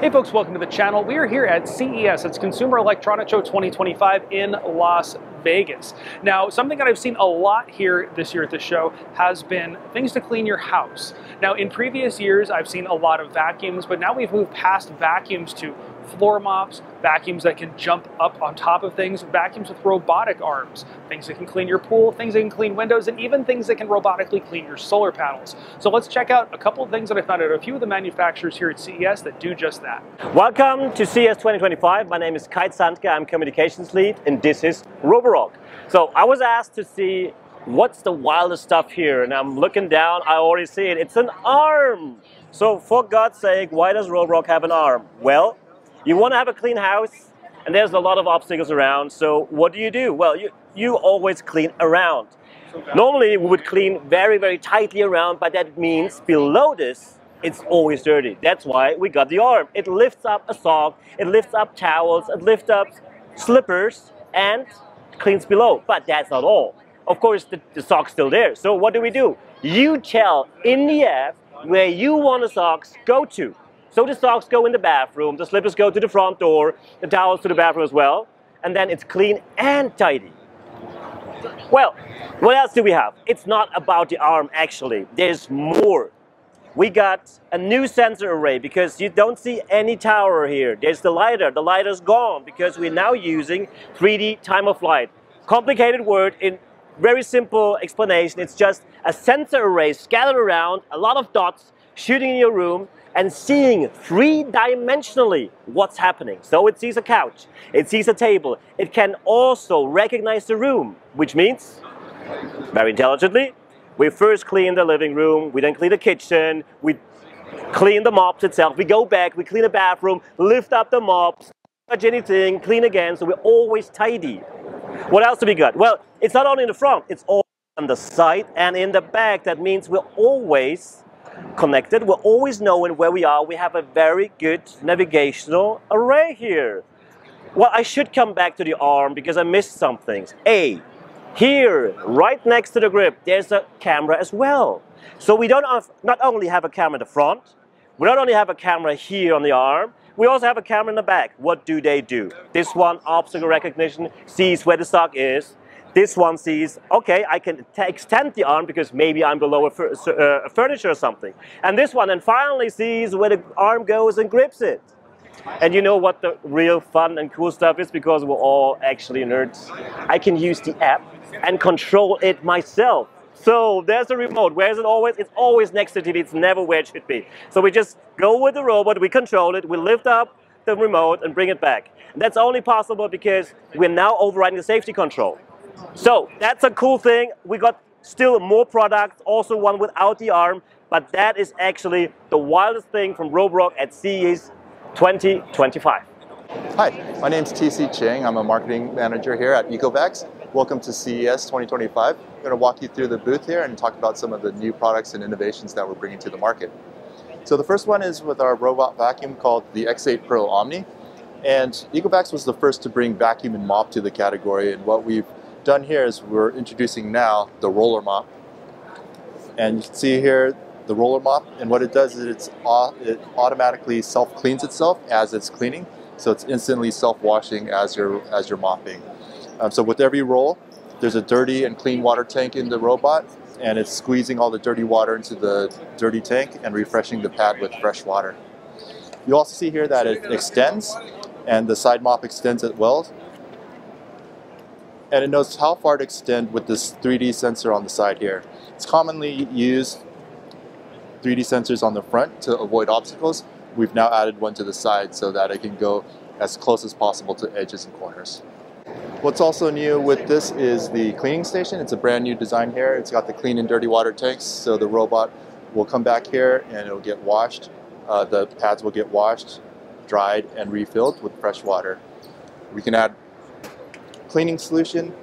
Hey folks, welcome to the channel. We are here at CES, it's Consumer Electronics Show 2025 in Las Vegas. Now, something that I've seen a lot here this year at the show has been things to clean your house. Now, in previous years, I've seen a lot of vacuums, but now we've moved past vacuums to floor mops, vacuums that can jump up on top of things, vacuums with robotic arms, things that can clean your pool, things that can clean windows, and even things that can robotically clean your solar panels. So let's check out a couple of things that I found at a few of the manufacturers here at CES that do just that. Welcome to CES 2025. My name is Kai Sandke, I'm communications lead, and this is Roborock. So I was asked to see what's the wildest stuff here, and I'm looking down, I already see it. It's an arm! So for God's sake, why does Roborock have an arm? Well, you want to have a clean house, and there's a lot of obstacles around. So what do you do? Well, you, you always clean around. Normally, we would clean very, very tightly around, but that means below this, it's always dirty. That's why we got the arm. It lifts up a sock, it lifts up towels, it lifts up slippers, and cleans below. But that's not all. Of course, the, the sock's still there. So what do we do? You tell in the app where you want the socks go to. So the socks go in the bathroom, the slippers go to the front door, the towels to the bathroom as well, and then it's clean and tidy. Well, what else do we have? It's not about the arm actually, there's more. We got a new sensor array because you don't see any tower here. There's the LiDAR, the LiDAR's gone because we're now using 3D time of flight. Complicated word in very simple explanation, it's just a sensor array scattered around, a lot of dots shooting in your room, and seeing three-dimensionally what's happening. So it sees a couch, it sees a table, it can also recognize the room, which means, very intelligently, we first clean the living room, we then clean the kitchen, we clean the mops itself, we go back, we clean the bathroom, lift up the mops, touch anything, clean again, so we're always tidy. What else do we got? Well, it's not only in the front, it's all on the side and in the back. That means we're always connected. We're always knowing where we are. We have a very good navigational array here. Well, I should come back to the arm because I missed some things. A, here, right next to the grip, there's a camera as well. So we don't have, not only have a camera in the front, we not only have a camera here on the arm, we also have a camera in the back. What do they do? This one, obstacle recognition, sees where the stock is, this one sees, okay, I can extend the arm because maybe I'm below a, uh, a furniture or something. And this one then finally sees where the arm goes and grips it. And you know what the real fun and cool stuff is because we're all actually nerds. I can use the app and control it myself. So there's the remote. Where is it always? It's always next to the TV. It's never where it should be. So we just go with the robot, we control it, we lift up the remote and bring it back. And that's only possible because we're now overriding the safety control. So that's a cool thing. We got still more products, also one without the arm, but that is actually the wildest thing from Roborock at CES 2025. Hi, my name is TC Chang. I'm a marketing manager here at Ecovacs. Welcome to CES 2025. I'm going to walk you through the booth here and talk about some of the new products and innovations that we're bringing to the market. So the first one is with our robot vacuum called the X8 Pro Omni. And Ecovacs was the first to bring vacuum and mop to the category. And what we've done here is we're introducing now the roller mop. And you can see here the roller mop, and what it does is it's, it automatically self-cleans itself as it's cleaning. So it's instantly self-washing as you're, as you're mopping. Um, so with every roll, there's a dirty and clean water tank in the robot, and it's squeezing all the dirty water into the dirty tank and refreshing the pad with fresh water. You also see here that it extends, and the side mop extends as well, and it knows how far to extend with this 3D sensor on the side here. It's commonly used 3D sensors on the front to avoid obstacles. We've now added one to the side so that it can go as close as possible to edges and corners. What's also new with this is the cleaning station. It's a brand new design here. It's got the clean and dirty water tanks, so the robot will come back here and it'll get washed. Uh, the pads will get washed, dried, and refilled with fresh water. We can add cleaning solution,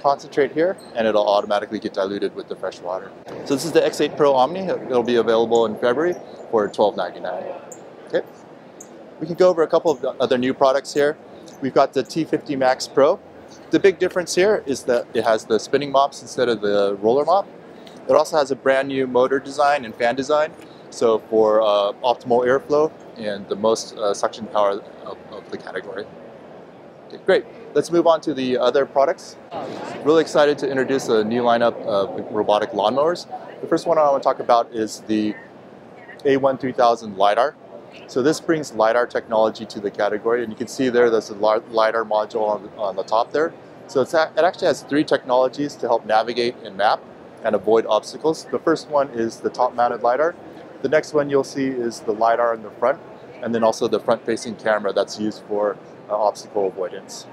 concentrate here, and it'll automatically get diluted with the fresh water. So this is the X8 Pro Omni. It'll be available in February for $12.99. Okay. We can go over a couple of other new products here. We've got the T50 Max Pro. The big difference here is that it has the spinning mops instead of the roller mop. It also has a brand new motor design and fan design. So for uh, optimal airflow, and the most uh, suction power of, of the category. Okay, great. Let's move on to the other products. Really excited to introduce a new lineup of robotic lawnmowers. The first one I want to talk about is the A13000 LiDAR. So this brings LiDAR technology to the category, and you can see there there's a LiDAR module on the, on the top there. So it actually has three technologies to help navigate and map and avoid obstacles. The first one is the top-mounted LiDAR. The next one you'll see is the LiDAR in the front, and then also the front-facing camera that's used for uh, obstacle avoidance.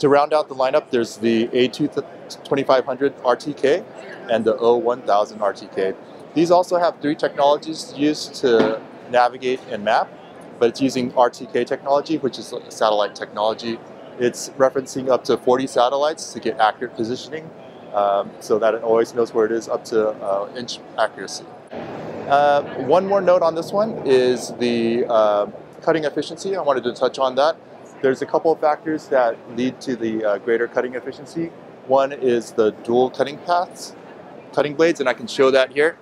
To round out the lineup, there's the A2500 RTK and the O1000 RTK. These also have three technologies used to navigate and map, but it's using RTK technology, which is satellite technology. It's referencing up to 40 satellites to get accurate positioning um, so that it always knows where it is up to uh, inch accuracy. Uh, one more note on this one is the uh, cutting efficiency. I wanted to touch on that. There's a couple of factors that lead to the uh, greater cutting efficiency. One is the dual cutting paths, cutting blades, and I can show that here.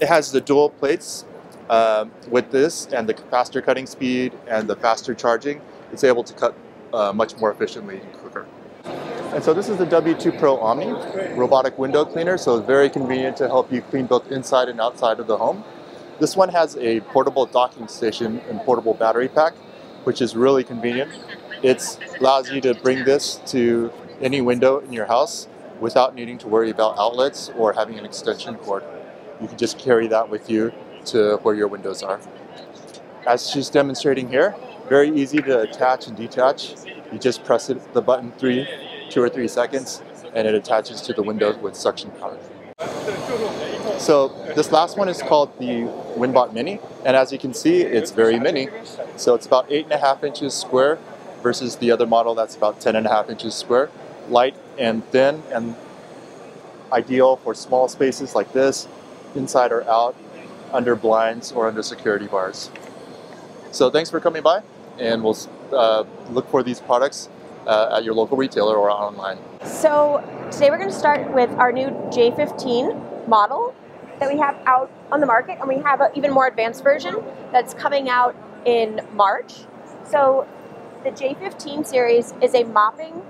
It has the dual plates um, with this and the faster cutting speed and the faster charging. It's able to cut uh, much more efficiently and quicker. And so this is the W2 Pro Omni robotic window cleaner, so it's very convenient to help you clean both inside and outside of the home. This one has a portable docking station and portable battery pack, which is really convenient. It allows you to bring this to any window in your house without needing to worry about outlets or having an extension cord. You can just carry that with you to where your windows are. As she's demonstrating here, very easy to attach and detach. You just press it, the button three, two or three seconds, and it attaches to the window with suction power. So this last one is called the Winbot Mini, and as you can see, it's very mini. So it's about eight and a half inches square versus the other model that's about 10 and a half inches square. Light and thin and ideal for small spaces like this, inside or out, under blinds or under security bars. So thanks for coming by and we'll uh, look for these products uh, at your local retailer or online. So today we're going to start with our new J15 model that we have out on the market, and we have an even more advanced version that's coming out in March. So the J15 series is a mopping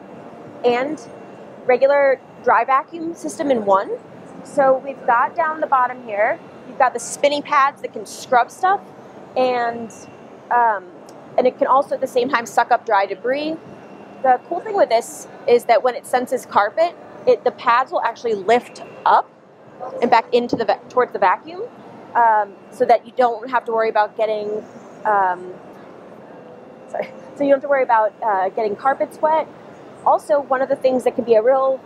and regular dry vacuum system in one. So we've got down the bottom here, you've got the spinning pads that can scrub stuff, and um, and it can also at the same time suck up dry debris. The cool thing with this is that when it senses carpet, it, the pads will actually lift up and back into the towards the vacuum, um, so that you don't have to worry about getting. Um, sorry, so you don't have to worry about uh, getting carpets wet. Also, one of the things that can be a real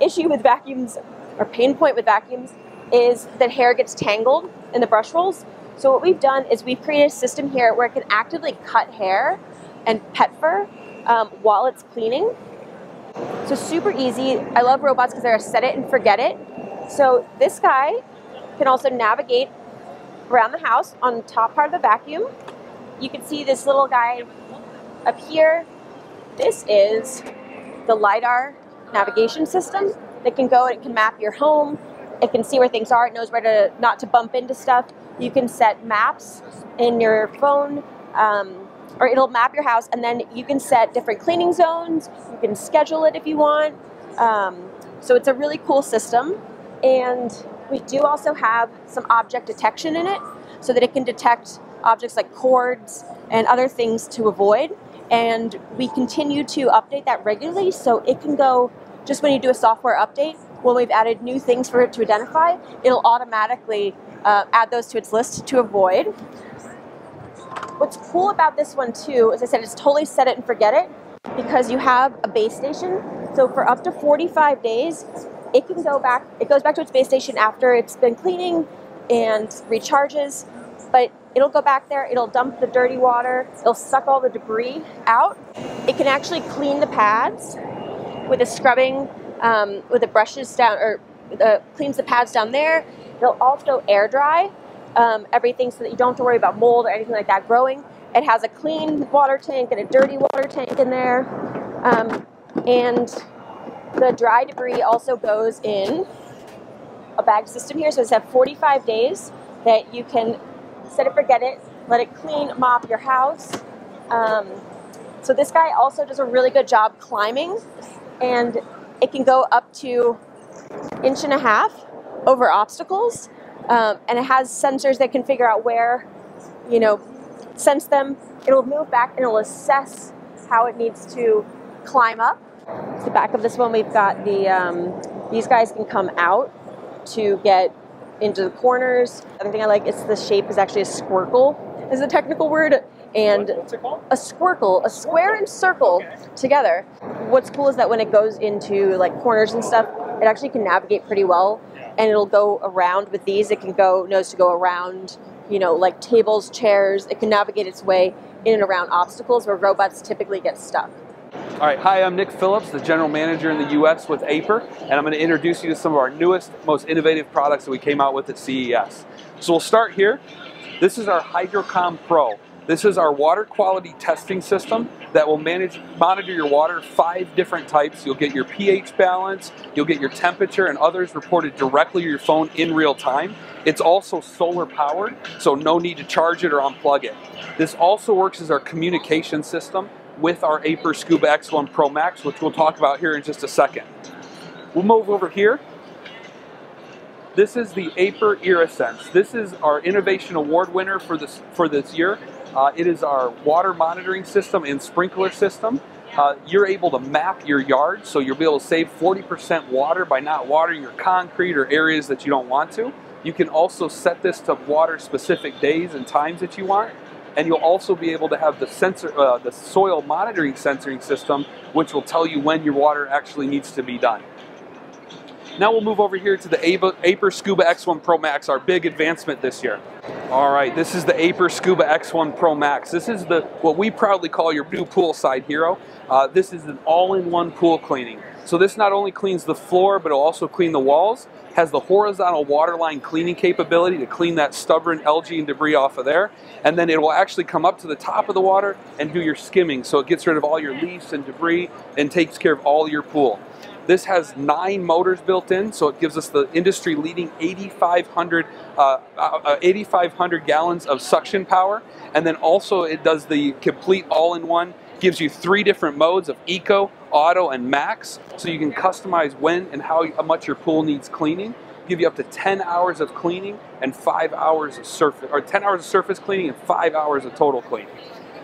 issue with vacuums or pain point with vacuums is that hair gets tangled in the brush rolls. So what we've done is we've created a system here where it can actively cut hair and pet fur um, while it's cleaning. So super easy. I love robots because they're a set it and forget it. So this guy can also navigate around the house on the top part of the vacuum. You can see this little guy up here. This is the LiDAR navigation system that can go, and it can map your home, it can see where things are, it knows where to not to bump into stuff. You can set maps in your phone, um, or it'll map your house, and then you can set different cleaning zones. You can schedule it if you want. Um, so it's a really cool system. And we do also have some object detection in it so that it can detect objects like cords and other things to avoid. And we continue to update that regularly so it can go just when you do a software update, when we've added new things for it to identify, it'll automatically uh, add those to its list to avoid. What's cool about this one too, as I said, it's totally set it and forget it because you have a base station. So for up to 45 days, it can go back, it goes back to its base station after it's been cleaning and recharges, but it'll go back there, it'll dump the dirty water, it'll suck all the debris out. It can actually clean the pads with a scrubbing, um, with the brushes down, or cleans the pads down there. It'll also air dry um, everything so that you don't have to worry about mold or anything like that growing. It has a clean water tank and a dirty water tank in there. Um, and the dry debris also goes in a bag system here. So it's at 45 days that you can set it, forget it, let it clean, mop your house. Um, so this guy also does a really good job climbing and it can go up to inch and a half over obstacles. Um, and it has sensors that can figure out where, you know, sense them. It'll move back and it'll assess how it needs to climb up. The back of this one, we've got the, um, these guys can come out to get into the corners. Other thing I like is the shape is actually a squircle, is the technical word. And What's it called? a squircle, a square and circle Okay. together. What's cool is that when it goes into like corners and stuff, it actually can navigate pretty well and it'll go around with these. It can go, knows to go around, you know, like tables, chairs. It can navigate its way in and around obstacles where robots typically get stuck. All right, hi, I'm Nick Phillips, the general manager in the US with Aiper, and I'm going to introduce you to some of our newest, most innovative products that we came out with at CES. So we'll start here. This is our HydroCom Pro. This is our water quality testing system that will manage monitor your water five different types. You'll get your pH balance, you'll get your temperature and others reported directly to your phone in real time. It's also solar powered, so no need to charge it or unplug it. This also works as our communication system with our Aiper Scuba X1 Pro Max, which we'll talk about here in just a second. We'll move over here. This is the Aiper IrriSense. This is our Innovation Award winner for this for this year. Uh, it is our water monitoring system and sprinkler system. Uh, you're able to map your yard, so you'll be able to save 40% water by not watering your concrete or areas that you don't want to. You can also set this to water specific days and times that you want, and you'll also be able to have the sensor, uh, the soil monitoring sensoring system, which will tell you when your water actually needs to be done. Now we'll move over here to the Aiper, Aiper Scuba X1 Pro Max, our big advancement this year. All right, this is the Aiper Scuba X1 Pro Max. This is the what we proudly call your new poolside hero. Uh, this is an all-in-one pool cleaning. So this not only cleans the floor, but it'll also clean the walls. Has the horizontal waterline cleaning capability to clean that stubborn algae and debris off of there. And then it will actually come up to the top of the water and do your skimming. So it gets rid of all your leaves and debris and takes care of all your pool. This has nine motors built in, so it gives us the industry leading 8,500 uh, uh, 8,500 gallons of suction power. And then also it does the complete all-in-one, gives you three different modes of eco, auto, and max. So you can customize when and how much your pool needs cleaning. Give you up to 10 hours of cleaning and five hours of surface, or 10 hours of surface cleaning and five hours of total cleaning.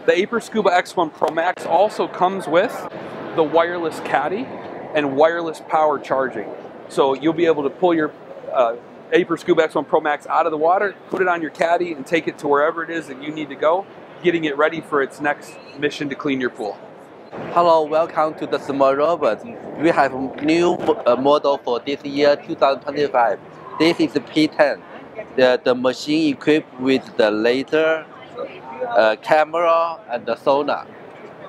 The Aiper Scuba X1 Pro Max also comes with the wireless caddy and wireless power charging. So you'll be able to pull your uh, Aiper Scuba X1 Pro Max out of the water, put it on your caddy, and take it to wherever it is that you need to go, getting it ready for its next mission to clean your pool. Hello, welcome to the Smorobot. We have new uh, model for this year, 2025. This is P10. The, the machine equipped with the laser, uh, camera, and the sonar.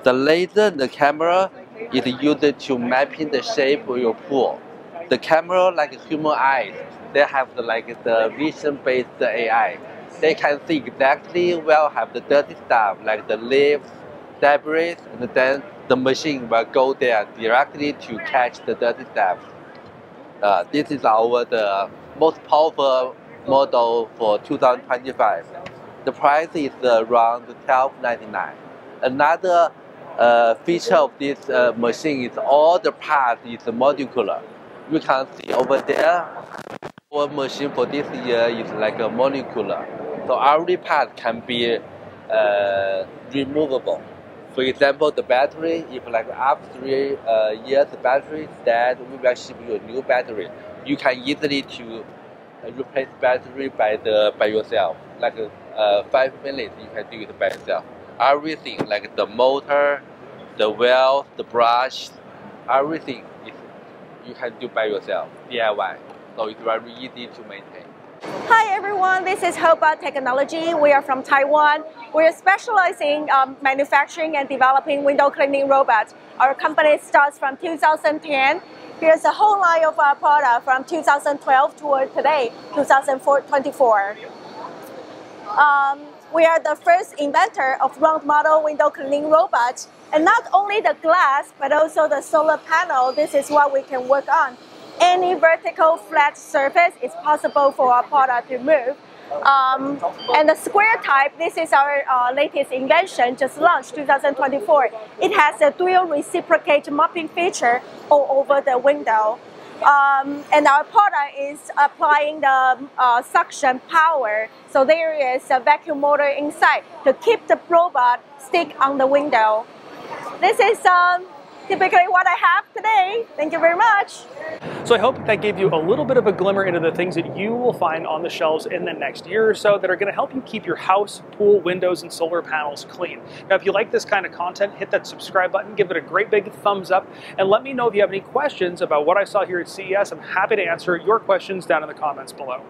The laser and the camera is used to mapping the shape of your pool. The camera, like human eyes, they have the, like the vision-based AI. They can see exactly where have the dirty stuff, like the leaves, debris, and then the machine will go there directly to catch the dirty stuff. Uh, this is our the most powerful model for 2025. The price is around 12.99. Another uh, feature of this uh, machine is all the parts is molecular. You can see over there, our machine for this year is like a molecular. So every part can be uh, removable. For example, the battery, if like after three uh, years the battery is dead, we will ship you a new battery. You can easily to uh, replace battery by the by yourself. Like uh, five minutes, you can do it by yourself. Everything like the motor, the wheel, the brush, everything is you can do by yourself DIY. So it's very easy to maintain. Hi everyone, this is Hobot Technology. We are from Taiwan. We are specializing in um, manufacturing and developing window cleaning robots. Our company starts from 2010. Here's a whole line of our product from 2012 to today, 2024. Um, we are the first inventor of round model window cleaning robots. And not only the glass, but also the solar panel, this is what we can work on. Any vertical flat surface, it's possible for our product to move. Um, and the square type, this is our uh, latest invention, just launched 2024. It has a dual reciprocate mopping feature all over the window. Um, and our product is applying the uh, suction power. So there is a vacuum motor inside to keep the robot stick on the window. This is um, typically what I have today. Thank you very much. So I hope that gave you a little bit of a glimmer into the things that you will find on the shelves in the next year or so that are going to help you keep your house, pool, windows, and solar panels clean. Now, if you like this kind of content, hit that subscribe button, give it a great big thumbs up, and let me know if you have any questions about what I saw here at CES. I'm happy to answer your questions down in the comments below.